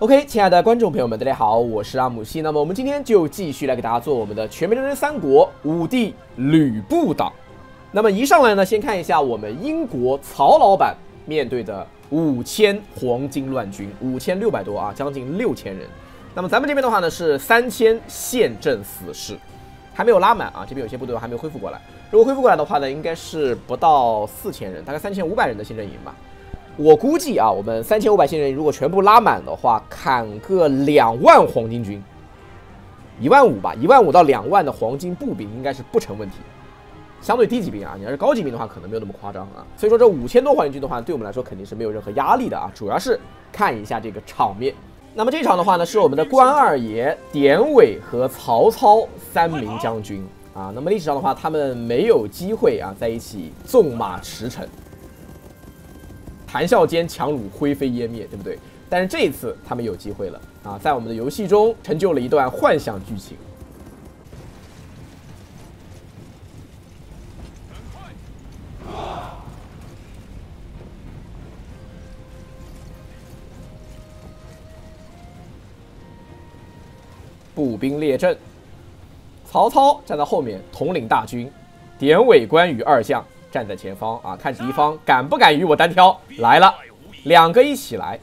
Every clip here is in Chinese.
OK，亲爱的观众朋友们，大家好，我是阿姆西。那么我们今天就继续来给大家做我们的《全面战争三国》五帝吕布党。那么一上来呢，先看一下我们英国曹老板面对的五千黄金乱军，五千六百多啊，将近六千人。那么咱们这边的话呢是三千陷阵死士，还没有拉满啊，这边有些部队还没有恢复过来。如果恢复过来的话呢，应该是不到四千人，大概三千五百人的陷阵营吧。我估计啊，我们三千五百新人如果全部拉满的话，砍个两万黄金军，一万五吧，一万五到两万的黄金步兵应该是不成问题。相对低级兵啊，你要是高级兵的话，可能没有那么夸张啊。所以说这五千多黄金军的话，对我们来说肯定是没有任何压力的啊。主要是看一下这个场面。那么这场的话呢，是我们的关二爷、典韦和曹操三名将军啊。那么历史上的话，他们没有机会啊在一起纵马驰骋。谈笑间，强弩灰飞烟灭，对不对？但是这一次他们有机会了啊，在我们的游戏中成就了一段幻想剧情。步兵列阵，曹操站在后面统领大军，典韦、关羽二将。站在前方啊，看敌方敢不敢与我单挑。来了，两个一起来，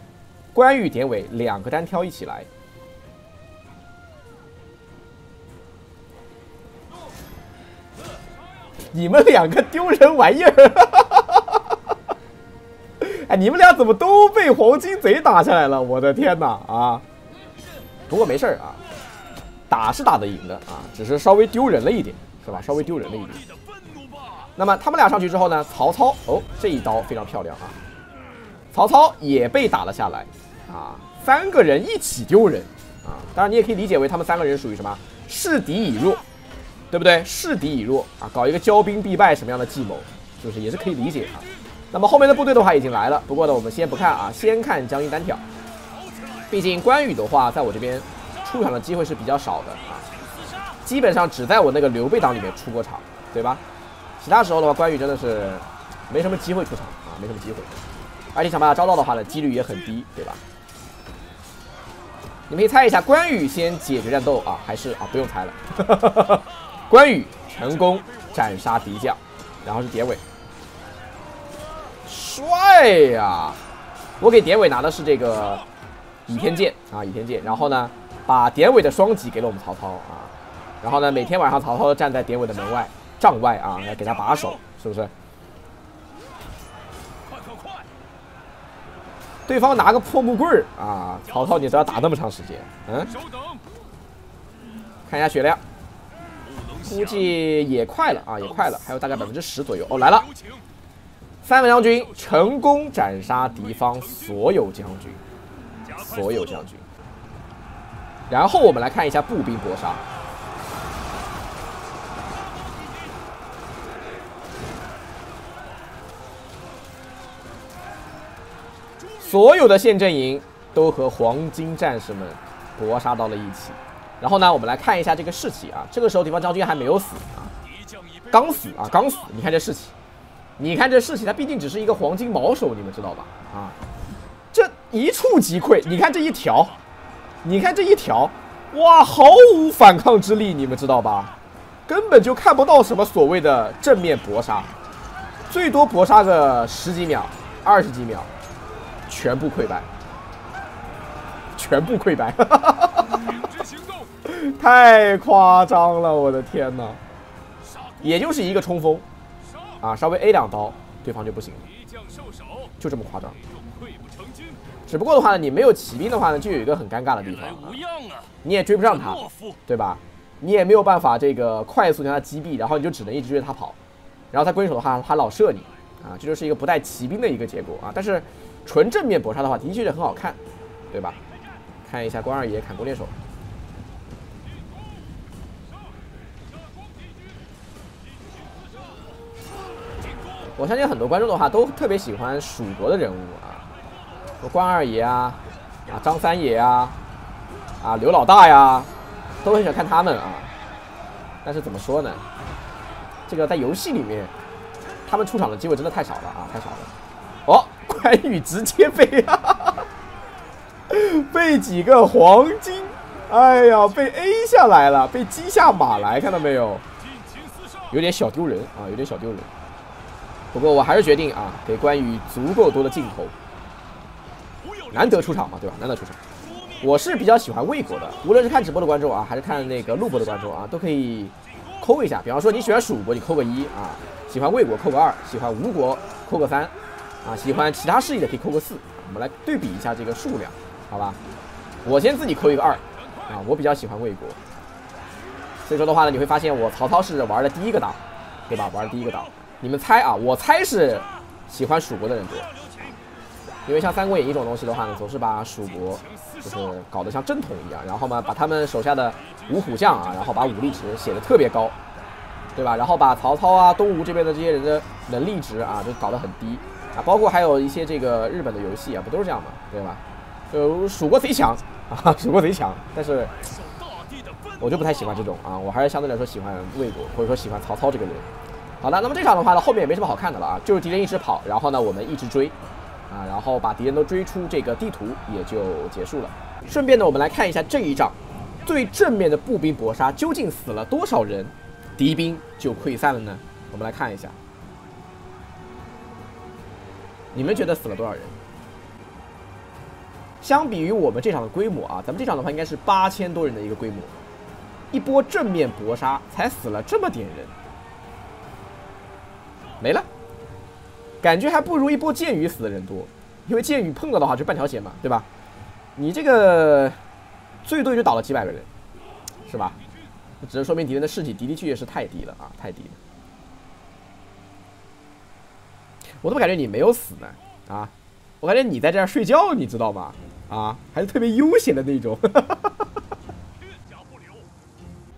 关羽、典韦两个单挑一起来。你们两个丢人玩意儿！哎，你们俩怎么都被黄金贼打下来了？我的天哪啊！不过没事啊，打是打得赢的啊，只是稍微丢人了一点，是吧？稍微丢人了一点。那么他们俩上去之后呢？曹操哦，这一刀非常漂亮啊！曹操也被打了下来啊！三个人一起丢人啊！当然你也可以理解为他们三个人属于什么？示敌以弱，对不对？示敌以弱啊！搞一个骄兵必败什么样的计谋，是不是也是可以理解啊？那么后面的部队的话已经来了，不过呢我们先不看啊，先看将军单挑。毕竟关羽的话在我这边出场的机会是比较少的啊，基本上只在我那个刘备党里面出过场，对吧？其他时候的话，关羽真的是没什么机会出场啊，没什么机会。而且想办法招到的话呢，几率也很低，对吧？你们可以猜一下，关羽先解决战斗啊，还是啊不用猜了？关羽成功斩杀敌将，然后是典韦，帅呀！我给典韦拿的是这个倚天剑啊，倚天剑。然后呢，把典韦的双戟给了我们曹操啊。然后呢，每天晚上曹操站在典韦的门外。帐外啊，来给他把守，是不是？对方拿个破木棍啊，曹操你都要打那么长时间？嗯。看一下血量，估计也快了啊，也快了，还有大概百分之十左右。哦，来了，三位将军成功斩杀敌方所有将军，所有将军。然后我们来看一下步兵搏杀。所有的县阵营都和黄金战士们搏杀到了一起，然后呢，我们来看一下这个士气啊。这个时候，敌方将军还没有死啊，刚死啊，刚死！你看这士气，你看这士气，他毕竟只是一个黄金毛手，你们知道吧？啊，这一触即溃。你看这一条，你看这一条，哇，毫无反抗之力，你们知道吧？根本就看不到什么所谓的正面搏杀，最多搏杀个十几秒、二十几秒。全部溃败，全部溃败，太夸张了！我的天哪，也就是一个冲锋。啊，稍微 A 两刀，对方就不行了，就这么夸张。只不过的话呢，你没有骑兵的话呢，就有一个很尴尬的地方，啊。你也追不上他，对吧？你也没有办法这个快速将他击毙，然后你就只能一直追着他跑，然后他归手的话，他老射你。啊，这就是一个不带骑兵的一个结果啊。但是。纯正面搏杀的话，的确是很好看，对吧？看一下关二爷砍弓猎手。我相信很多观众的话都特别喜欢蜀国的人物啊，关二爷啊，啊张三爷啊，啊刘老大呀，都很喜欢看他们啊。但是怎么说呢？这个在游戏里面，他们出场的机会真的太少了啊，太少了。哦。关羽直接被，被几个黄金，哎呀，被 A 下来了，被击下马来，看到没有？有点小丢人啊，有点小丢人。不过我还是决定啊，给关羽足够多的镜头。难得出场嘛，对吧？难得出场。我是比较喜欢魏国的，无论是看直播的观众啊，还是看那个录播的观众啊，都可以扣一下。比方说你喜欢蜀国，你扣个一啊；喜欢魏国扣个二；喜欢吴国扣个三啊；喜欢其他势力的可以扣个四。我们来对比一下这个数量，好吧？我先自己扣一个二啊，我比较喜欢魏国。所以说的话呢，你会发现我曹操是玩的第一个档，对吧？玩的第一个档。你们猜啊？我猜是喜欢蜀国的人多。因为像《三国演义》这种东西的话呢，总是把蜀国就是搞得像正统一样，然后呢，把他们手下的五虎将啊，然后把武力值写的特别高，对吧？然后把曹操啊、东吴这边的这些人的能力值啊，就搞得很低啊。包括还有一些这个日本的游戏啊，不都是这样吗？对吧？呃蜀国贼强 啊，蜀国贼强，但是我就不太喜欢这种啊，我还是相对来说喜欢魏国，或者说喜欢曹操这个人。好的，那么这场的话呢，后面也没什么好看的了啊，就是敌人一直跑，然后呢，我们一直追。啊，然后把敌人都追出这个地图，也就结束了。顺便呢，我们来看一下这一仗，最正面的步兵搏杀究竟死了多少人，敌兵就溃散了呢？我们来看一下，你们觉得死了多少人？相比于我们这场的规模啊，咱们这场的话应该是八千多人的一个规模，一波正面搏杀才死了这么点人，没了。感觉还不如一波剑雨死的人多，因为剑雨碰到的话就半条血嘛，对吧？你这个最多就倒了几百个人，是吧？只能说明敌人的士气的的确确是太低了啊，太低了。我怎么感觉你没有死呢？啊，我感觉你在这儿睡觉，你知道吗？啊，还是特别悠闲的那种。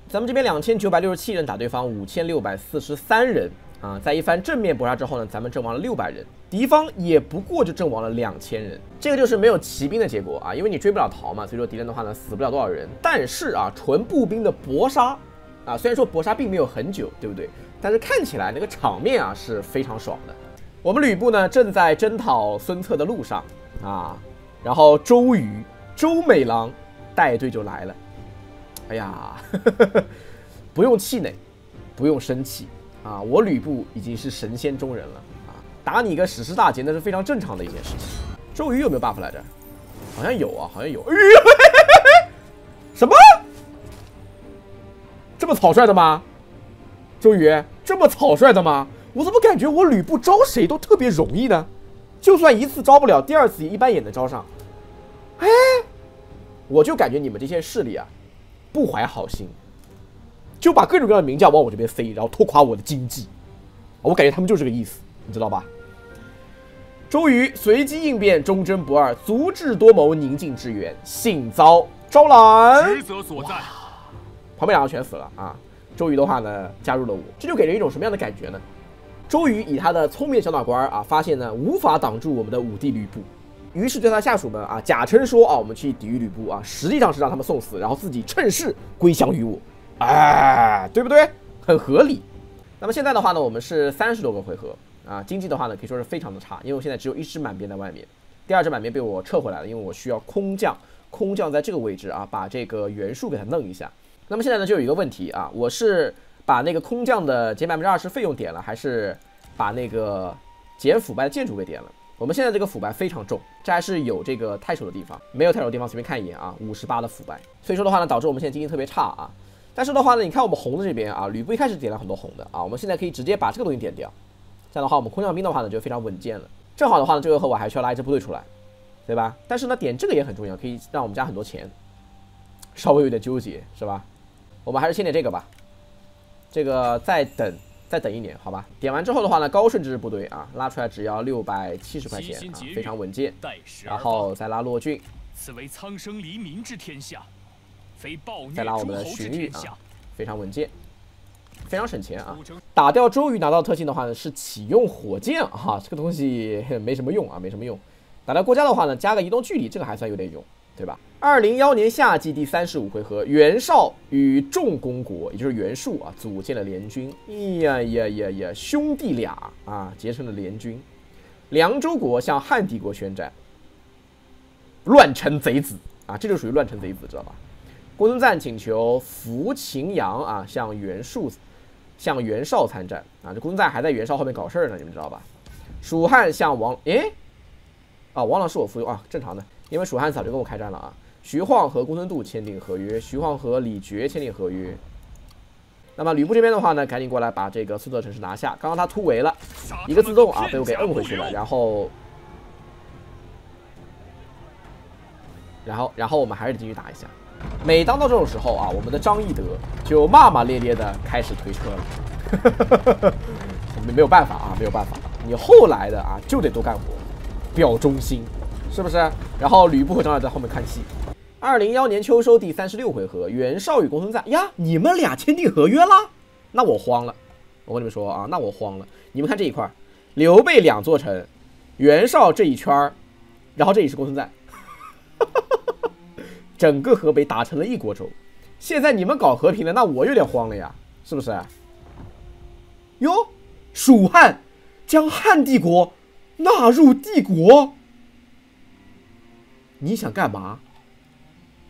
咱们这边两千九百六十七人打对方五千六百四十三人。啊，在一番正面搏杀之后呢，咱们阵亡了六百人，敌方也不过就阵亡了两千人，这个就是没有骑兵的结果啊，因为你追不了逃嘛，所以说敌人的话呢死不了多少人。但是啊，纯步兵的搏杀啊，虽然说搏杀并没有很久，对不对？但是看起来那个场面啊是非常爽的。我们吕布呢正在征讨孙策的路上啊，然后周瑜、周美郎带队就来了。哎呀，呵 呵不用气馁，不用生气。啊，我吕布已经是神仙中人了啊！打你个史诗大捷那是非常正常的一件事情。周瑜有没有 buff 来着？好像有啊，好像有。什么？这么草率的吗？周瑜这么草率的吗？我怎么感觉我吕布招谁都特别容易呢？就算一次招不了，第二次一般也能招上。哎，我就感觉你们这些势力啊，不怀好心。就把各种各样的名将往我这边塞，然后拖垮我的经济。我感觉他们就是这个意思，你知道吧？周瑜随机应变，忠贞不二，足智多谋，宁静致远，幸遭招揽。职责所在，旁边两个全死了啊！周瑜的话呢，加入了我，这就给人一种什么样的感觉呢？周瑜以他的聪明小脑瓜儿啊，发现呢无法挡住我们的武帝吕布，于是对他下属们啊，假称说啊，我们去抵御吕布啊，实际上是让他们送死，然后自己趁势归降于我。哎，对不对？很合理。那么现在的话呢，我们是三十多个回合啊，经济的话呢可以说是非常的差，因为我现在只有一支满编在外面，第二支满编被我撤回来了，因为我需要空降，空降在这个位置啊，把这个元素给它弄一下。那么现在呢就有一个问题啊，我是把那个空降的减百分之二十费用点了，还是把那个减腐败的建筑给点了？我们现在这个腐败非常重，这还是有这个太守的地方，没有太守的地方随便看一眼啊，五十八的腐败，所以说的话呢，导致我们现在经济特别差啊。但是的话呢，你看我们红的这边啊，吕布一开始点了很多红的啊，我们现在可以直接把这个东西点掉，这样的话我们空降兵的话呢就非常稳健了。正好的话呢，这回合我还需要拉一支部队出来，对吧？但是呢，点这个也很重要，可以让我们加很多钱，稍微有点纠结，是吧？我们还是先点这个吧，这个再等再等一年，好吧？点完之后的话呢，高顺这支部队啊，拉出来只要六百七十块钱啊，非常稳健。然后再拉骆俊，此为苍生黎民之天下。再拉我们的荀彧啊，非常稳健，非常省钱啊。打掉周瑜拿到特性的话呢，是启用火箭啊，这个东西没什么用啊，没什么用。打掉郭嘉的话呢，加个移动距离，这个还算有点用，对吧？二零幺年夏季第三十五回合，袁绍与仲弓国，也就是袁术啊，组建了联军。哎呀呀呀呀，兄弟俩啊，结成了联军。凉州国向汉帝国宣战。乱臣贼子啊，这就属于乱臣贼子，知道吧？公孙瓒请求扶秦阳啊，向袁术、向袁绍参战啊。这公孙瓒还在袁绍后面搞事儿呢，你们知道吧？蜀汉向王诶，啊，王朗是我附庸啊，正常的，因为蜀汉早就跟我开战了啊。徐晃和公孙度签订合约，徐晃和李傕签订合约。那么吕布这边的话呢，赶紧过来把这个苏泽城市拿下。刚刚他突围了，一个自动啊，被我给摁回去了。然后，然后，然后我们还是继续打一下。每当到这种时候啊，我们的张翼德就骂骂咧咧的开始推车了。没没有办法啊，没有办法，你后来的啊就得多干活，表忠心，是不是？然后吕布和张辽在后面看戏。二零幺年秋收第三十六回合，袁绍与公孙瓒呀，你们俩签订合约了？那我慌了。我跟你们说啊，那我慌了。你们看这一块，刘备两座城，袁绍这一圈儿，然后这里是公孙瓒，整个河北打成了一锅粥。现在你们搞和平了，那我有点慌了呀，是不是？哟，蜀汉将汉帝国纳入帝国，你想干嘛？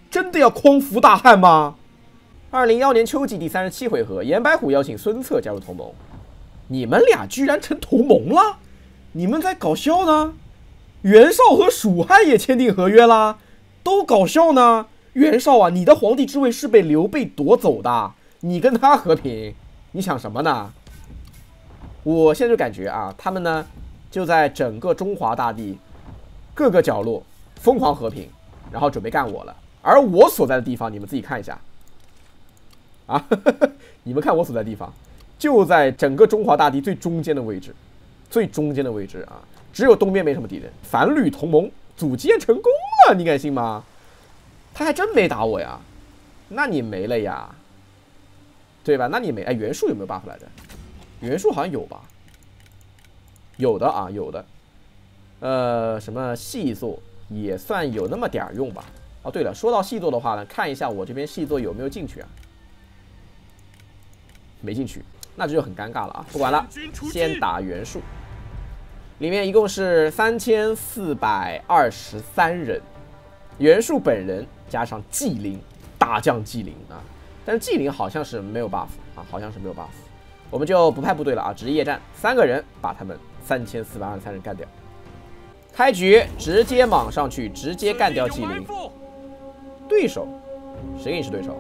真的要匡扶大汉吗？二零幺年秋季第三十七回合，严白虎邀请孙策加入同盟，你们俩居然成同盟了？你们在搞笑呢？袁绍和蜀汉也签订合约啦，都搞笑呢？袁绍啊，你的皇帝之位是被刘备夺走的，你跟他和平，你想什么呢？我现在就感觉啊，他们呢就在整个中华大地各个角落疯狂和平，然后准备干我了。而我所在的地方，你们自己看一下，啊，你们看我所在地方，就在整个中华大地最中间的位置，最中间的位置啊，只有东边没什么敌人，反吕同盟组建成功了，你敢信吗？他还真没打我呀，那你没了呀，对吧？那你没哎，袁术有没有 buff 来着？袁术好像有吧，有的啊，有的，呃，什么细作也算有那么点儿用吧。哦，对了，说到细作的话呢，看一下我这边细作有没有进去啊？没进去，那这就很尴尬了啊！不管了，先打袁术，里面一共是三千四百二十三人，袁术本人加上纪灵大将纪灵啊，但是纪灵好像是没有 buff 啊，好像是没有 buff，我们就不派部队了啊，直接夜战，三个人把他们三千四百二十三人干掉，开局直接莽上去，直接干掉纪灵。对手，谁跟你是对手？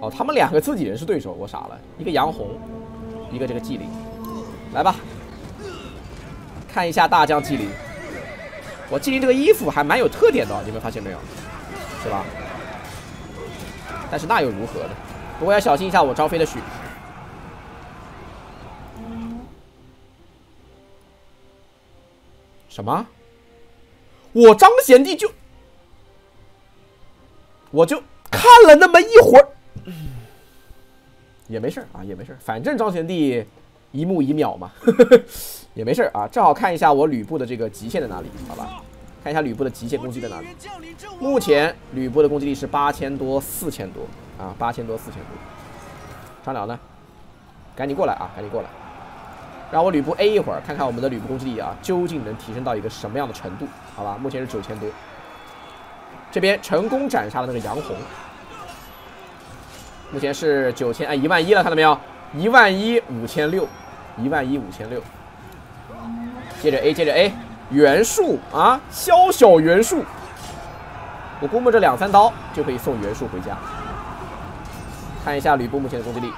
哦，他们两个自己人是对手，我傻了。一个杨红，一个这个纪灵，来吧，看一下大将纪灵。我纪灵这个衣服还蛮有特点的，你们发现没有？是吧？但是那又如何呢？不过要小心一下我张飞的血。什么？我张贤弟就。我就看了那么一会儿，也没事啊，也没事反正张贤弟一目一秒嘛，也没事啊。正好看一下我吕布的这个极限在哪里，好吧？看一下吕布的极限攻击在哪里。目前吕布的攻击力是八千多、四千多啊，八千多、四千多。张辽呢？赶紧过来啊，赶紧过来，让我吕布 A 一会儿，看看我们的吕布攻击力啊，究竟能提升到一个什么样的程度？好吧，目前是九千多。这边成功斩杀了那个杨红，目前是九千哎一万一了，看到没有？一万一五千六，一万一五千六。接着 A，接着 A，袁术啊，小小袁术，我估摸着两三刀就可以送袁术回家。看一下吕布目前的攻击力，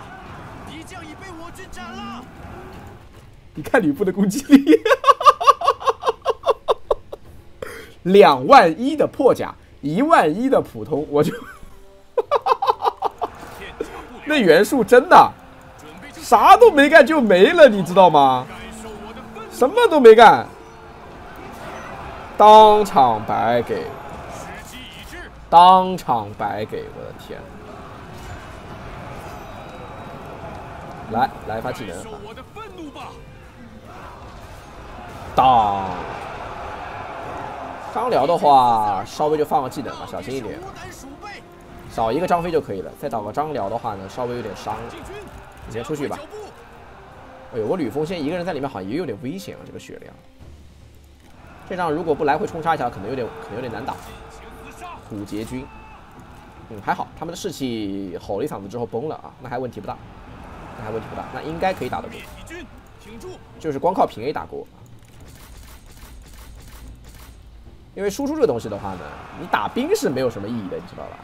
你看吕布的攻击力，两万一的破甲。一万一的普通，我就，那袁术真的啥都没干就没了，你知道吗？什么都没干，当场白给，当场白给，我的天！来来发技能，当。张辽的话，稍微就放个技能吧，小心一点，少一个张飞就可以了。再找个张辽的话呢，稍微有点伤。你先出去吧。哎呦，我吕奉先一个人在里面好像也有点危险啊，这个血量。这仗如果不来回冲杀一下，可能有点可能有点难打。虎杰军，嗯，还好，他们的士气吼了一嗓子之后崩了啊，那还问题不大，那还问题不大，那应该可以打得过。就是光靠平 A 打过。因为输出这个东西的话呢，你打兵是没有什么意义的，你知道吧？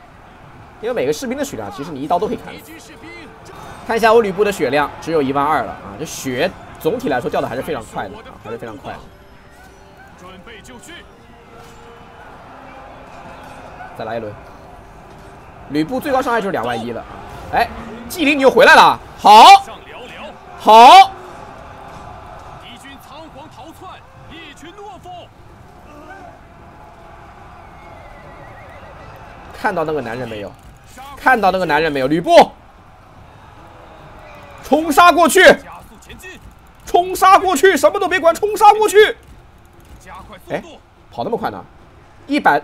因为每个士兵的血量，其实你一刀都可以砍死。看一下我吕布的血量，只有一万二了啊！这血总体来说掉的还是非常快的啊，还是非常快的。准备就绪，再来一轮。吕布最高伤害就是两万一了啊！哎，纪灵你又回来了，好，好。看到那个男人没有？看到那个男人没有？吕布，冲杀过去！冲杀过去！什么都别管，冲杀过去！哎，跑那么快呢？一百。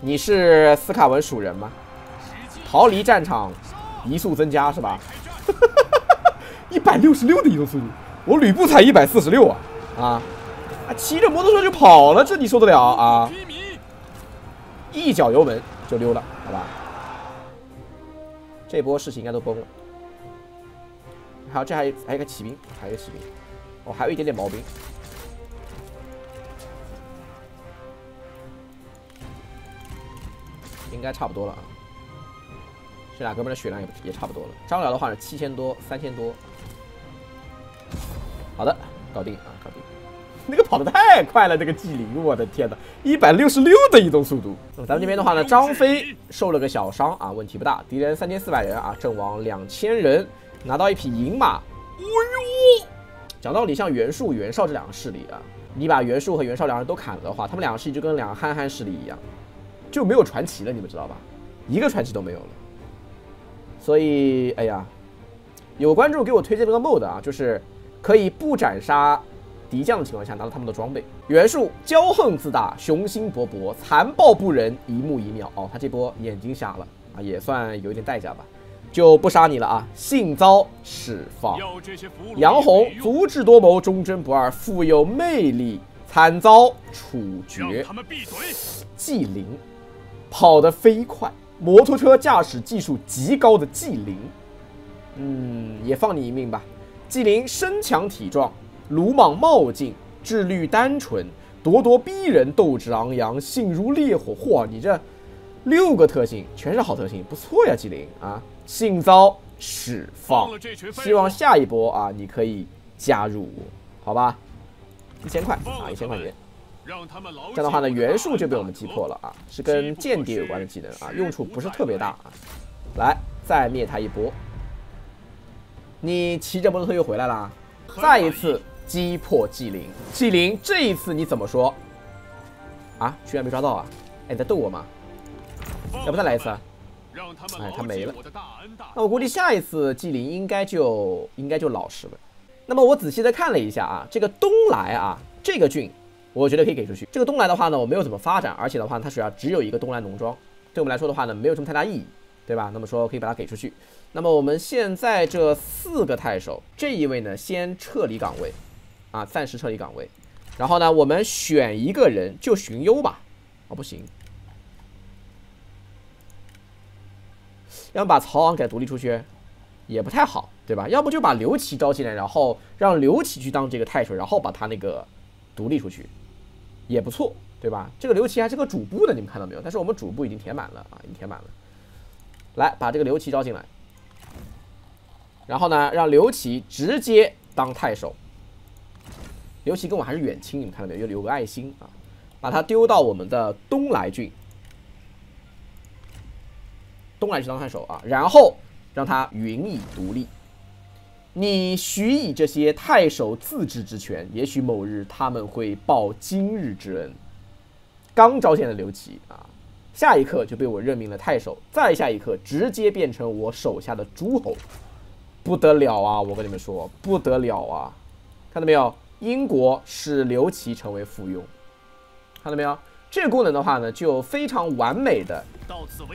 你是斯卡文属人吗？逃离战场，移速增加是吧？一百六十六的移动速度，我吕布才一百四十六啊！啊！啊，骑着摩托车就跑了，这你受得了啊？一脚油门就溜了，好吧？这波士气应该都崩了。还有，这还还有个骑兵，还有个骑兵，哦，还有一点点毛兵，应该差不多了啊。这俩哥们的血量也也差不多了。张辽的话是七千多，三千多。好的，搞定啊，搞定。那个跑得太快了，那个纪灵，我的天哪，一百六十六的移动速度。咱们这边的话呢，张飞受了个小伤啊，问题不大。敌人三千四百人啊，阵亡两千人，拿到一匹银马。哎呦，讲道理，像袁术、袁绍这两个势力啊，你把袁术和袁绍两人都砍了的话，他们两个势力就跟两个憨憨势力一样，就没有传奇了，你们知道吧？一个传奇都没有了。所以，哎呀，有观众给我推荐了个 mode 啊，就是可以不斩杀。敌将的情况下拿到他们的装备，袁术骄横自大，雄心勃勃，残暴不仁，一目一秒。哦，他这波眼睛瞎了啊，也算有一点代价吧，就不杀你了啊。幸遭释放。杨红足智多谋，忠贞不二，富有魅力，惨遭处决。他们闭嘴纪灵跑得飞快，摩托车驾驶技术极高的纪灵，嗯，也放你一命吧。纪灵身强体壮。鲁莽冒进，智虑单纯，咄咄逼人，斗志昂扬，性如烈火。嚯，你这六个特性全是好特性，不错呀，纪灵啊！性遭释放，希望下一波啊，你可以加入，好吧？一千块啊，一千块钱。这样的话呢，元素就被我们击破了啊，是跟间谍有关的技能啊，用处不是特别大啊。来，再灭他一波。你骑着摩托车又回来了，再一次。击破纪灵，纪灵这一次你怎么说？啊，居然没抓到啊！哎，你在逗我吗？要不再来一次？哎，他没了。那我估计下一次纪灵应该就应该就老实了。那么我仔细的看了一下啊，这个东来啊，这个郡，我觉得可以给出去。这个东来的话呢，我没有怎么发展，而且的话，它主要只有一个东来农庄，对我们来说的话呢，没有什么太大意义，对吧？那么说可以把它给出去。那么我们现在这四个太守，这一位呢，先撤离岗位。啊，暂时撤离岗位，然后呢，我们选一个人就荀攸吧。哦，不行，要把曹昂给独立出去，也不太好，对吧？要不就把刘琦招进来，然后让刘琦去当这个太守，然后把他那个独立出去，也不错，对吧？这个刘琦还是个主部的，你们看到没有？但是我们主部已经填满了啊，已经填满了。来，把这个刘琦招进来，然后呢，让刘琦直接当太守。刘琦跟我还是远亲，你们看到没有？有有个爱心啊，把他丢到我们的东来郡，东来郡当太守啊，然后让他允以独立。你许以这些太守自治之权，也许某日他们会报今日之恩。刚召见了刘琦啊，下一刻就被我任命了太守，再下一刻直接变成我手下的诸侯，不得了啊！我跟你们说，不得了啊！看到没有？英国使刘琦成为附庸，看到没有？这个功能的话呢，就非常完美的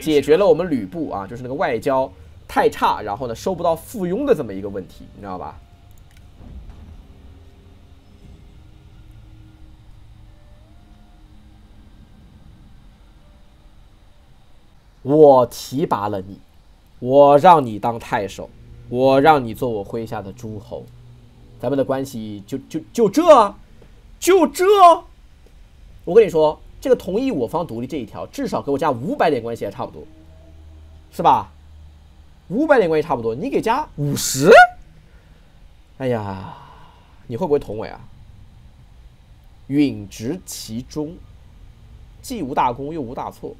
解决了我们吕布啊，就是那个外交太差，然后呢收不到附庸的这么一个问题，你知道吧？我提拔了你，我让你当太守，我让你做我麾下的诸侯，咱们的关系就就就这，就这。我跟你说，这个同意我方独立这一条，至少给我加五百点关系还差不多，是吧？五百点关系差不多，你给加五十？哎呀，你会不会同我啊？允执其中，既无大功又无大错。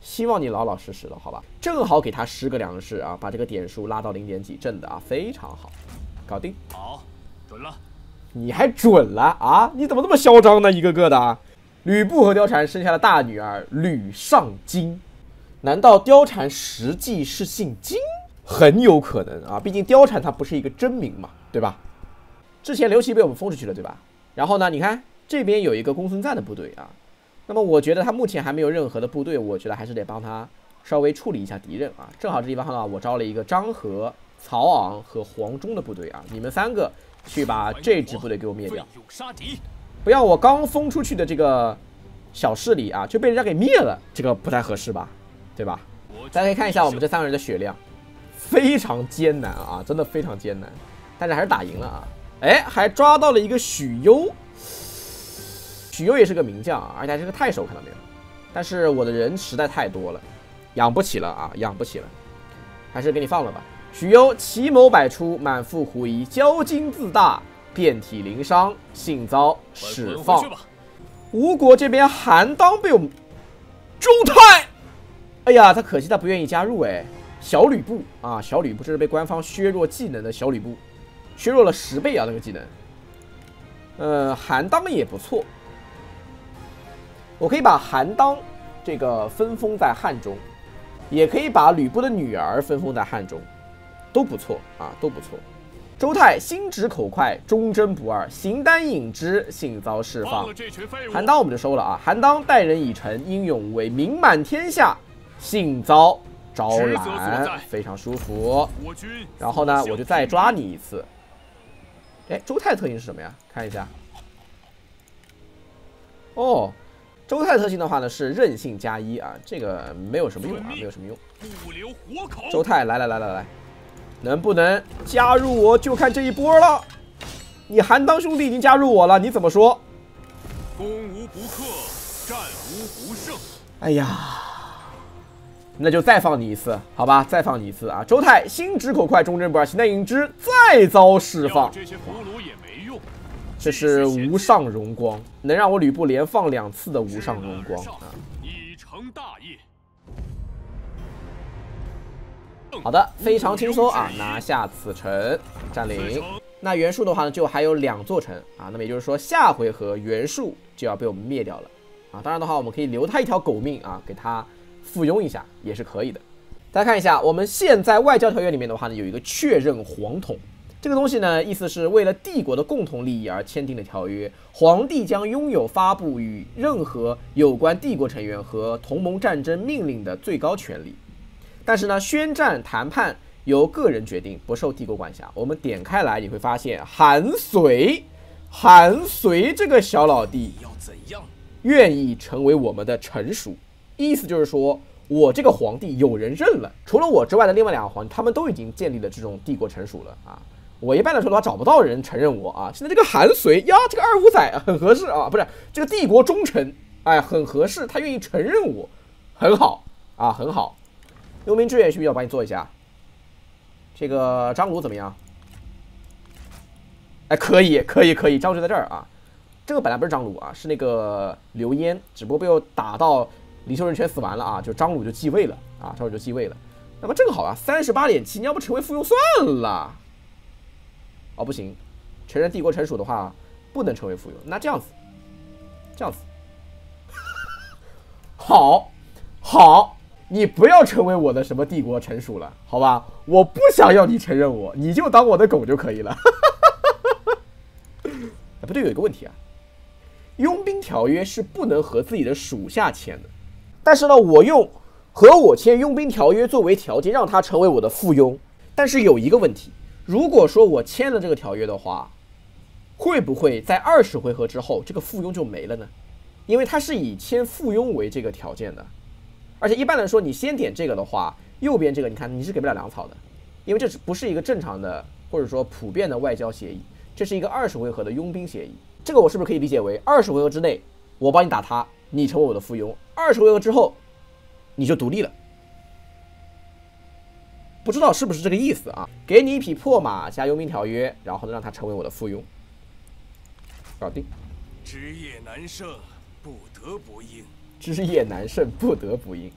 希望你老老实实的，好吧？正好给他十个粮食啊，把这个点数拉到零点几，正的啊，非常好，搞定。好，准了。你还准了啊？你怎么这么嚣张呢？一个个的。吕布和貂蝉生下了大女儿吕尚金，难道貂蝉实际是姓金？很有可能啊，毕竟貂蝉她不是一个真名嘛，对吧？之前刘琦被我们封出去了，对吧？然后呢，你看这边有一个公孙瓒的部队啊。那么我觉得他目前还没有任何的部队，我觉得还是得帮他稍微处理一下敌人啊。正好这地方呢，我招了一个张合、曹昂和黄忠的部队啊，你们三个去把这支部队给我灭掉，不要我刚封出去的这个小势力啊就被人家给灭了，这个不太合适吧？对吧？大家可以看一下我们这三个人的血量，非常艰难啊，真的非常艰难，但是还是打赢了啊！哎，还抓到了一个许攸。许攸也是个名将啊，而且还是个太守，看到没有？但是我的人实在太多了，养不起了啊，养不起了，还是给你放了吧。许攸奇谋百出，满腹狐疑，骄矜自大，遍体鳞伤，幸遭释放。吴国这边韩当被我们周泰，哎呀，他可惜他不愿意加入哎。小吕布啊，小吕布这是被官方削弱技能的小吕布，削弱了十倍啊那个技能。呃，韩当也不错。我可以把韩当这个分封在汉中，也可以把吕布的女儿分封在汉中，都不错啊，都不错。周泰心直口快，忠贞不二，形单影只，幸遭释放。韩当我们就收了啊。韩当待人以诚，英勇无畏，名满天下，幸遭招揽，非常舒服。然后呢，我就再抓你一次。哎，周泰特性是什么呀？看一下。哦。周泰特性的话呢是韧性加一啊，这个没有什么用啊，没有什么用。周泰来来来来来，能不能加入我就看这一波了。你韩当兄弟已经加入我了，你怎么说？攻无不克，战无不胜。哎呀，那就再放你一次，好吧，再放你一次啊。周泰心直口快，忠贞不二，形单影之，再遭释放。这些俘虏也没用。这是无上荣光，能让我吕布连放两次的无上荣光啊！已成大业。好的，非常轻松啊，拿下此城，占领。那袁术的话呢，就还有两座城啊，那么也就是说，下回合袁术就要被我们灭掉了啊。当然的话，我们可以留他一条狗命啊，给他附庸一下也是可以的。大家看一下，我们现在外交条约里面的话呢，有一个确认皇统。这个东西呢，意思是为了帝国的共同利益而签订的条约。皇帝将拥有发布与任何有关帝国成员和同盟战争命令的最高权利。但是呢，宣战谈判由个人决定，不受帝国管辖。我们点开来，你会发现韩遂，韩遂这个小老弟要怎样愿意成为我们的臣属？意思就是说我这个皇帝有人认了，除了我之外的另外两个皇帝，他们都已经建立了这种帝国臣属了啊。我一般来说的话找不到人承认我啊，现在这个韩遂呀，这个二五仔很合适啊，不是这个帝国忠臣，哎，很合适，他愿意承认我，很好啊，很好。幽冥志愿需不需要帮你做一下？这个张鲁怎么样？哎，可以，可以，可以，张鲁在这儿啊。这个本来不是张鲁啊，是那个刘焉，只不过被我打到李修仁全死完了啊，就张鲁就继位了啊，张鲁就继位了。那么这个好啊，三十八点七，你要不成为附庸算了。哦，不行，承认帝国臣属的话，不能成为附庸。那这样子，这样子，好，好，你不要成为我的什么帝国臣属了，好吧？我不想要你承认我，你就当我的狗就可以了。哎，不对，有一个问题啊，佣兵条约是不能和自己的属下签的，但是呢，我用和我签佣兵条约作为条件，让他成为我的附庸。但是有一个问题，如果说我签了这个条约的话，会不会在二十回合之后这个附庸就没了呢？因为它是以签附庸为这个条件的，而且一般来说，你先点这个的话，右边这个你看你是给不了粮草的，因为这是不是一个正常的或者说普遍的外交协议？这是一个二十回合的佣兵协议。这个我是不是可以理解为二十回合之内我帮你打他，你成为我的附庸；二十回合之后你就独立了？不知道是不是这个意思啊？给你一匹破马加佣兵条约，然后呢让他成为我的附庸，搞定。职业难胜，不得不应。枝叶难胜，不得不应。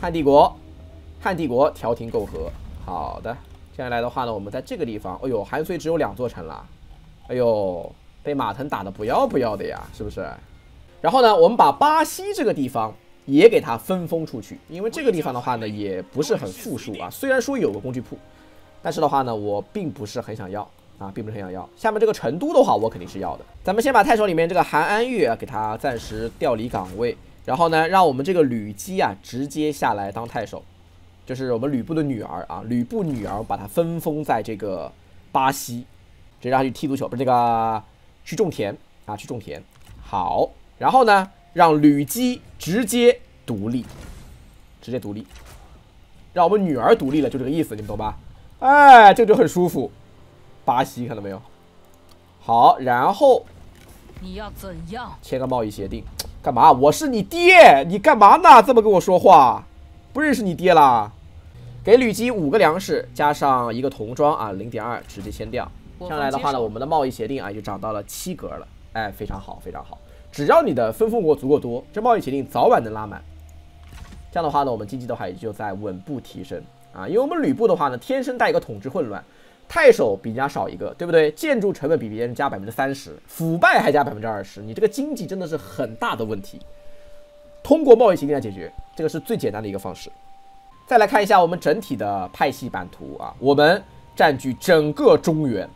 汉帝国，汉帝国调停媾和。好的，接下来的话呢，我们在这个地方，哎呦，韩遂只有两座城了，哎呦，被马腾打得不要不要的呀，是不是？然后呢，我们把巴西这个地方也给它分封出去，因为这个地方的话呢，也不是很富庶啊。虽然说有个工具铺，但是的话呢，我并不是很想要啊，并不是很想要。下面这个成都的话，我肯定是要的。咱们先把太守里面这个韩安玉啊，给他暂时调离岗位，然后呢，让我们这个吕姬啊，直接下来当太守，就是我们吕布的女儿啊，吕布女儿把她分封在这个巴西，直接让她去踢足球，不是这个去种田啊，去种田。好。然后呢，让吕姬直接独立，直接独立，让我们女儿独立了，就这个意思，你们懂吧？哎，这就很舒服。巴西看到没有？好，然后你要怎样签个贸易协定？干嘛？我是你爹，你干嘛呢？这么跟我说话？不认识你爹啦？给吕基五个粮食，加上一个童装啊，零点二，直接签掉。下来的话呢，我们的贸易协定啊，就涨到了七格了。哎，非常好，非常好。只要你的分封国足够多，这贸易协定早晚能拉满。这样的话呢，我们经济的话也就在稳步提升啊。因为我们吕布的话呢，天生带一个统治混乱，太守比人家少一个，对不对？建筑成本比别人加百分之三十，腐败还加百分之二十，你这个经济真的是很大的问题。通过贸易协定来解决，这个是最简单的一个方式。再来看一下我们整体的派系版图啊，我们占据整个中原，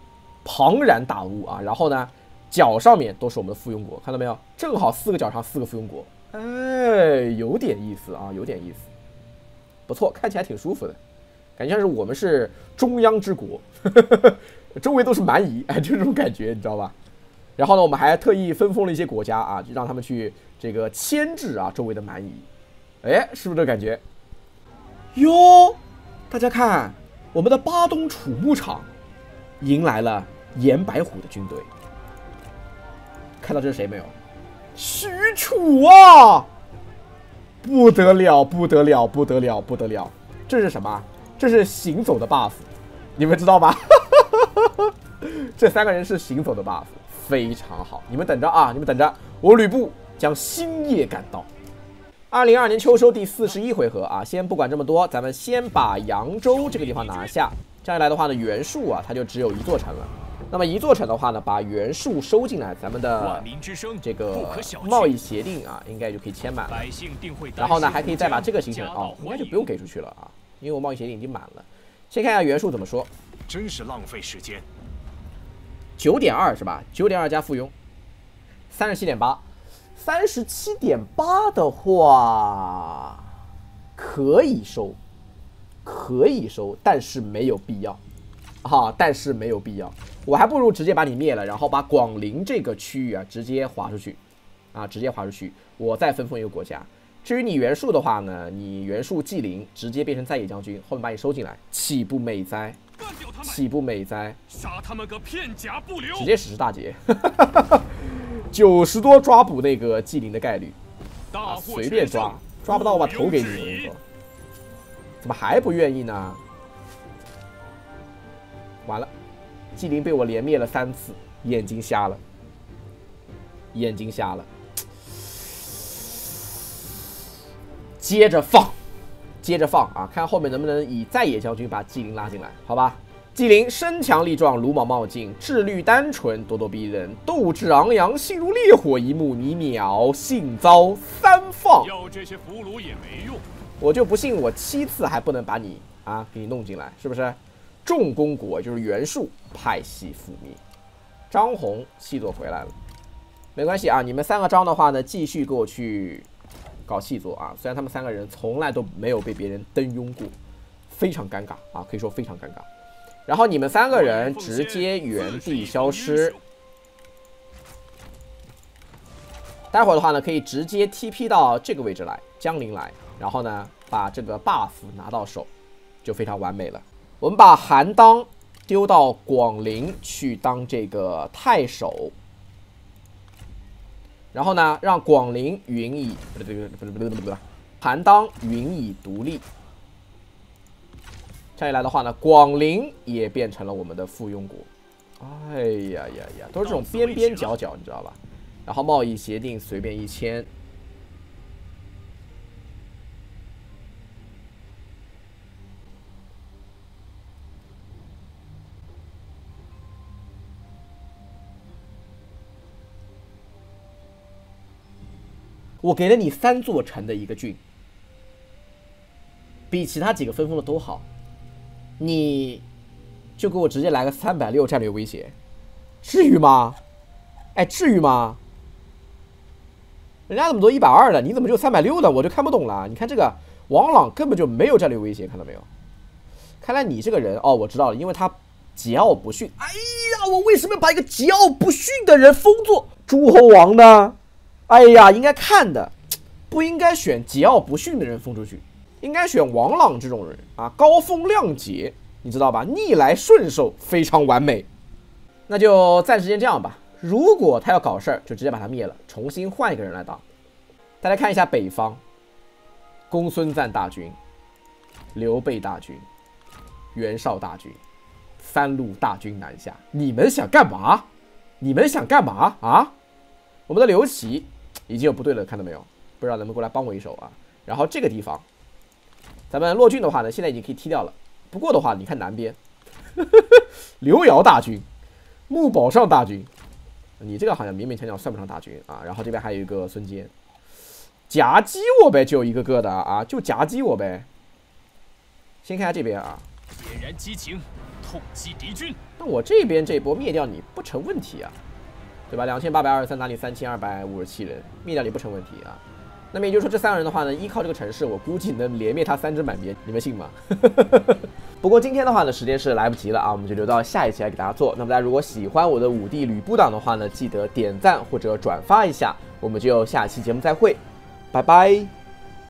庞然大物啊，然后呢？角上面都是我们的附庸国，看到没有？正好四个角上四个附庸国，哎，有点意思啊，有点意思，不错，看起来挺舒服的，感觉像是我们是中央之国，周围都是蛮夷，哎，就这种感觉，你知道吧？然后呢，我们还特意分封了一些国家啊，就让他们去这个牵制啊周围的蛮夷，哎，是不是这感觉？哟，大家看，我们的巴东楚牧场迎来了严白虎的军队。看到这是谁没有？许褚啊！不得了，不得了，不得了，不得了！这是什么？这是行走的 buff，你们知道吗？这三个人是行走的 buff，非常好。你们等着啊！你们等着，我吕布将星夜赶到。二零二年秋收第四十一回合啊！先不管这么多，咱们先把扬州这个地方拿下。这样一来的话呢，袁术啊，他就只有一座城了。那么一座城的话呢，把袁术收进来，咱们的这个贸易协定啊，应该就可以签满了。然后呢，还可以再把这个行程哦，应该就不用给出去了啊，因为我贸易协定已经满了。先看一下袁术怎么说。真是浪费时间。九点二是吧？九点二加附庸，三十七点八。三十七点八的话，可以收，可以收，但是没有必要。哈，但是没有必要，我还不如直接把你灭了，然后把广陵这个区域啊直接划出去，啊，直接划出去，我再分封一个国家。至于你袁术的话呢，你袁术纪灵直接变成在野将军，后面把你收进来，岂不美哉？岂不美哉？杀他们个片甲不留！直接史诗大捷，九十多抓捕那个纪灵的概率，啊，随便抓，抓不到我把头给你。我跟你说，怎么还不愿意呢？完了，纪灵被我连灭了三次，眼睛瞎了，眼睛瞎了。接着放，接着放啊！看后面能不能以在野将军把纪灵拉进来，好吧？纪灵身强力壮，鲁莽冒进，智虑单纯，咄咄逼人，斗志昂扬，心如烈火，一幕你秒，幸遭三放。要这些俘虏也没用，我就不信我七次还不能把你啊给你弄进来，是不是？重工国就是袁术派系覆灭，张宏细作回来了，没关系啊，你们三个张的话呢，继续给我去搞细作啊。虽然他们三个人从来都没有被别人登拥过，非常尴尬啊，可以说非常尴尬。然后你们三个人直接原地消失。待会儿的话呢，可以直接 TP 到这个位置来，江陵来，然后呢，把这个 buff 拿到手，就非常完美了。我们把韩当丢到广陵去当这个太守，然后呢，让广陵云以不对不对不对不对不对，韩当云以独立。这样一来的话呢，广陵也变成了我们的附庸国。哎呀呀呀，都是这种边边角角，你知道吧？然后贸易协定随便一签，我给了你三座城的一个郡，比其他几个分封的都好，你就给我直接来个三百六战略威胁，至于吗？哎，至于吗？人家怎么都一百二了，你怎么就三百六的？我就看不懂了。你看这个王朗根本就没有战略威胁，看到没有？看来你这个人哦，我知道了，因为他桀骜不驯。哎呀，我为什么要把一个桀骜不驯的人封作诸侯王呢？哎呀，应该看的，不应该选桀骜不驯的人封出去，应该选王朗这种人啊，高风亮节，你知道吧？逆来顺受，非常完美。那就暂时先这样吧。如果他要搞事儿，就直接把他灭了，重新换一个人来当。大家看一下北方，公孙瓒大军、刘备大军、袁绍大军，三路大军南下，你们想干嘛？你们想干嘛啊？我们的刘琦已经有部队了，看到没有？不知道能不能过来帮我一手啊？然后这个地方，咱们骆俊的话呢，现在已经可以踢掉了。不过的话，你看南边，刘瑶大军、穆宝上大军。你这个好像勉勉强强算不上大军啊，然后这边还有一个孙坚，夹击我呗，就一个个的啊，就夹击我呗。先看下这边啊，点燃激情，痛击敌军。那我这边这波灭掉你不成问题啊，对吧？两千八百二十三打你三千二百五十七人，灭掉你不成问题啊。那么也就是说，这三个人的话呢，依靠这个城市，我估计能连灭他三只满编，你们信吗？不过今天的话呢，时间是来不及了啊，我们就留到下一期来给大家做。那么大家如果喜欢我的五帝吕布党的话呢，记得点赞或者转发一下，我们就下期节目再会，拜拜。